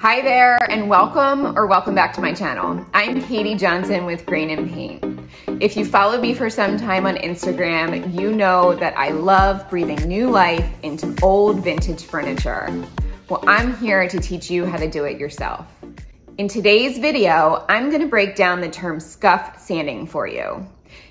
Hi there and welcome or welcome back to my channel. I'm Katie Johnson with Grain and Paint. If you followed me for some time on Instagram, you know that I love breathing new life into old vintage furniture. Well, I'm here to teach you how to do it yourself. In today's video, I'm gonna break down the term scuff sanding for you.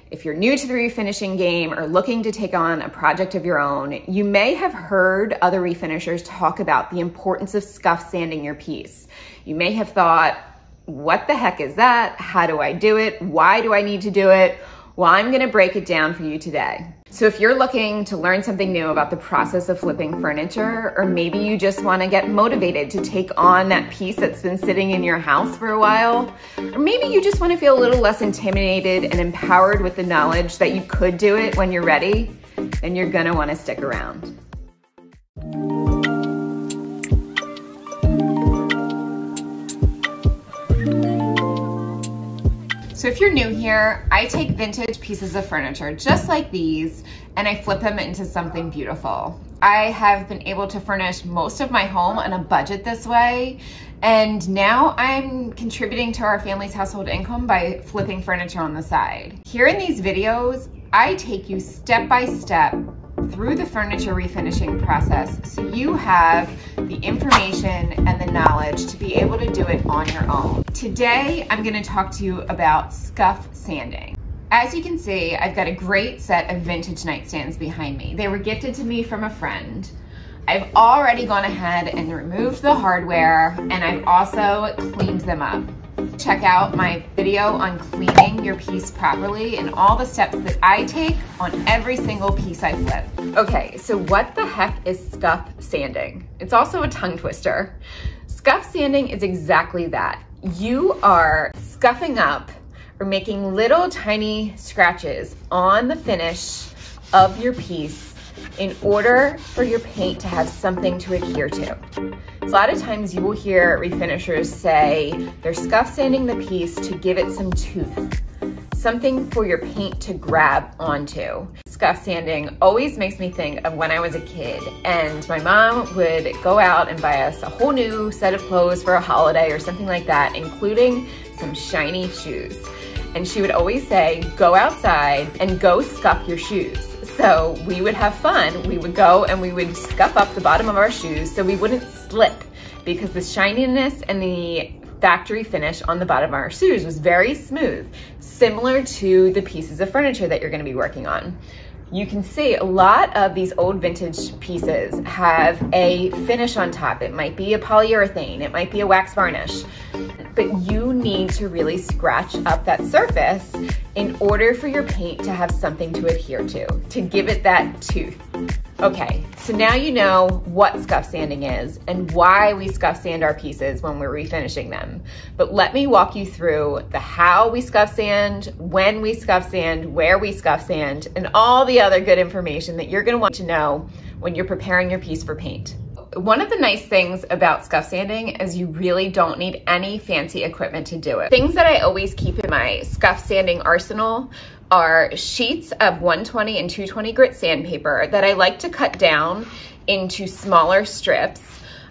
If you're new to the refinishing game or looking to take on a project of your own, you may have heard other refinishers talk about the importance of scuff sanding your piece. You may have thought, what the heck is that? How do I do it? Why do I need to do it? Well, I'm gonna break it down for you today. So if you're looking to learn something new about the process of flipping furniture, or maybe you just wanna get motivated to take on that piece that's been sitting in your house for a while, or maybe you just wanna feel a little less intimidated and empowered with the knowledge that you could do it when you're ready, then you're gonna wanna stick around. So if you're new here, I take vintage pieces of furniture just like these and I flip them into something beautiful. I have been able to furnish most of my home on a budget this way and now I'm contributing to our family's household income by flipping furniture on the side. Here in these videos, I take you step by step through the furniture refinishing process so you have information and the knowledge to be able to do it on your own. Today, I'm gonna to talk to you about scuff sanding. As you can see, I've got a great set of vintage nightstands behind me. They were gifted to me from a friend. I've already gone ahead and removed the hardware and I've also cleaned them up check out my video on cleaning your piece properly and all the steps that I take on every single piece I flip. Okay, so what the heck is scuff sanding? It's also a tongue twister. Scuff sanding is exactly that. You are scuffing up or making little tiny scratches on the finish of your piece in order for your paint to have something to adhere to. A lot of times you will hear refinishers say they're scuff sanding the piece to give it some tooth, something for your paint to grab onto. Scuff sanding always makes me think of when I was a kid and my mom would go out and buy us a whole new set of clothes for a holiday or something like that, including some shiny shoes. And she would always say, go outside and go scuff your shoes. So we would have fun. We would go and we would scuff up the bottom of our shoes so we wouldn't slip because the shininess and the factory finish on the bottom of our shoes was very smooth, similar to the pieces of furniture that you're gonna be working on. You can see a lot of these old vintage pieces have a finish on top. It might be a polyurethane, it might be a wax varnish but you need to really scratch up that surface in order for your paint to have something to adhere to, to give it that tooth. Okay, so now you know what scuff sanding is and why we scuff sand our pieces when we're refinishing them. But let me walk you through the how we scuff sand, when we scuff sand, where we scuff sand, and all the other good information that you're gonna want to know when you're preparing your piece for paint. One of the nice things about scuff sanding is you really don't need any fancy equipment to do it. Things that I always keep in my scuff sanding arsenal are sheets of 120 and 220 grit sandpaper that I like to cut down into smaller strips.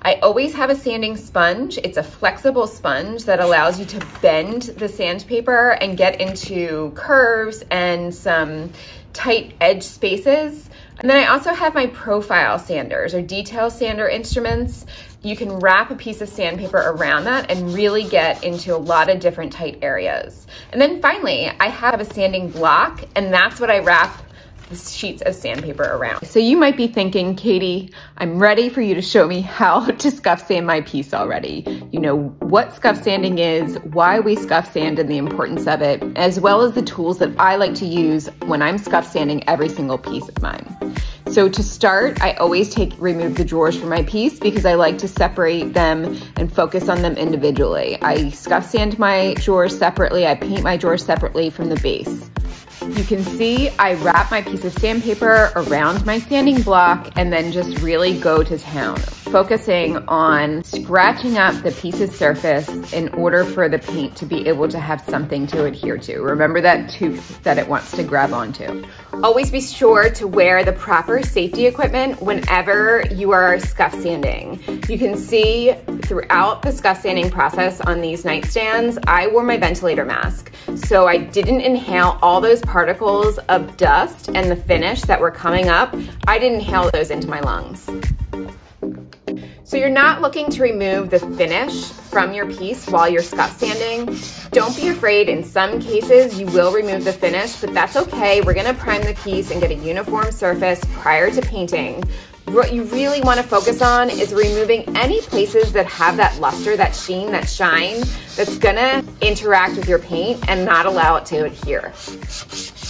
I always have a sanding sponge. It's a flexible sponge that allows you to bend the sandpaper and get into curves and some tight edge spaces. And then I also have my profile sanders or detail sander instruments. You can wrap a piece of sandpaper around that and really get into a lot of different tight areas. And then finally, I have a sanding block and that's what I wrap sheets of sandpaper around. So you might be thinking, Katie, I'm ready for you to show me how to scuff sand my piece already. You know what scuff sanding is, why we scuff sand and the importance of it, as well as the tools that I like to use when I'm scuff sanding every single piece of mine. So to start, I always take remove the drawers from my piece because I like to separate them and focus on them individually. I scuff sand my drawers separately, I paint my drawers separately from the base. You can see I wrap my piece of sandpaper around my sanding block and then just really go to town. Focusing on scratching up the piece's surface in order for the paint to be able to have something to adhere to. Remember that tooth that it wants to grab onto. Always be sure to wear the proper safety equipment whenever you are scuff sanding. You can see throughout the scuff sanding process on these nightstands, I wore my ventilator mask. So I didn't inhale all those particles of dust and the finish that were coming up. I didn't inhale those into my lungs. So you're not looking to remove the finish from your piece while you're scuff sanding. Don't be afraid, in some cases you will remove the finish, but that's okay. We're gonna prime the piece and get a uniform surface prior to painting. What you really wanna focus on is removing any places that have that luster, that sheen, that shine, that's gonna interact with your paint and not allow it to adhere.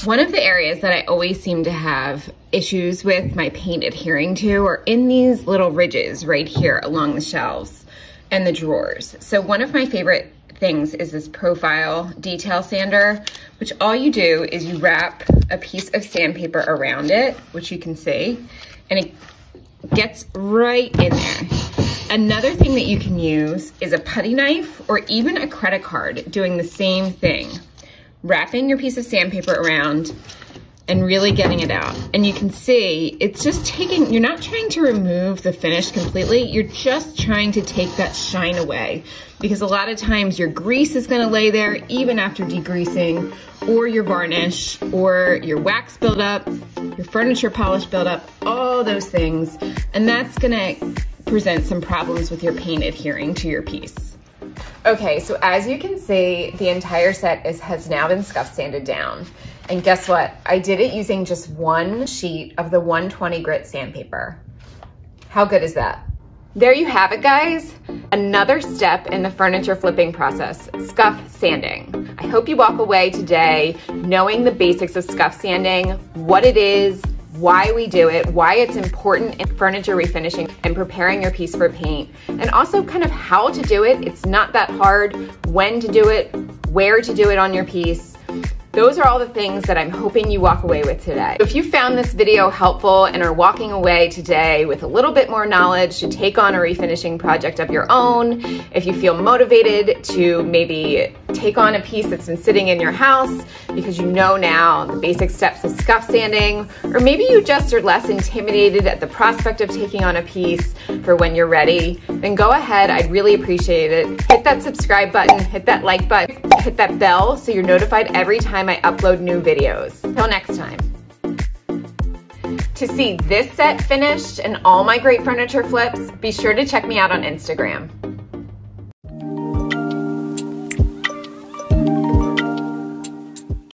One of the areas that I always seem to have issues with my paint adhering to are in these little ridges right here along the shelves and the drawers. So one of my favorite things is this profile detail sander, which all you do is you wrap a piece of sandpaper around it, which you can see, and it gets right in there. Another thing that you can use is a putty knife or even a credit card doing the same thing wrapping your piece of sandpaper around and really getting it out. And you can see it's just taking, you're not trying to remove the finish completely, you're just trying to take that shine away. Because a lot of times your grease is gonna lay there even after degreasing, or your varnish, or your wax buildup, your furniture polish buildup, all those things. And that's gonna present some problems with your paint adhering to your piece. Okay, so as you can see, the entire set is, has now been scuff sanded down. And guess what? I did it using just one sheet of the 120 grit sandpaper. How good is that? There you have it, guys. Another step in the furniture flipping process, scuff sanding. I hope you walk away today knowing the basics of scuff sanding, what it is, why we do it, why it's important in furniture refinishing and preparing your piece for paint, and also kind of how to do it. It's not that hard, when to do it, where to do it on your piece, those are all the things that I'm hoping you walk away with today. If you found this video helpful and are walking away today with a little bit more knowledge to take on a refinishing project of your own, if you feel motivated to maybe take on a piece that's been sitting in your house because you know now the basic steps of scuff sanding, or maybe you just are less intimidated at the prospect of taking on a piece for when you're ready, then go ahead. I'd really appreciate it. Hit that subscribe button, hit that like button, hit that bell so you're notified every time I upload new videos. Till next time. To see this set finished and all my great furniture flips, be sure to check me out on Instagram.